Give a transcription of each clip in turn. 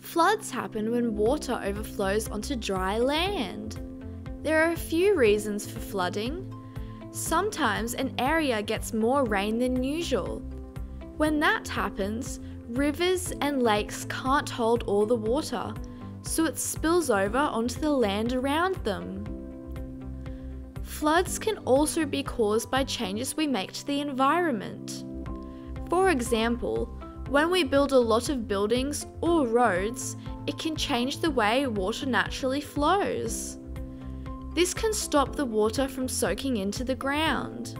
Floods happen when water overflows onto dry land. There are a few reasons for flooding. Sometimes an area gets more rain than usual. When that happens, rivers and lakes can't hold all the water, so it spills over onto the land around them. Floods can also be caused by changes we make to the environment. For example, when we build a lot of buildings or roads, it can change the way water naturally flows. This can stop the water from soaking into the ground.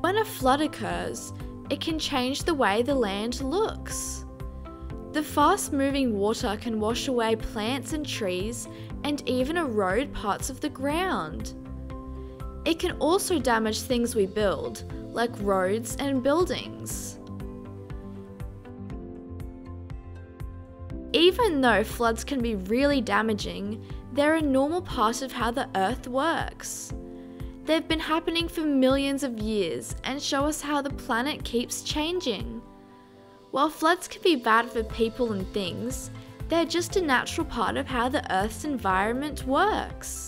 When a flood occurs, it can change the way the land looks. The fast moving water can wash away plants and trees and even erode parts of the ground. It can also damage things we build, like roads and buildings. Even though floods can be really damaging, they're a normal part of how the earth works. They've been happening for millions of years and show us how the planet keeps changing. While floods can be bad for people and things, they're just a natural part of how the Earth's environment works.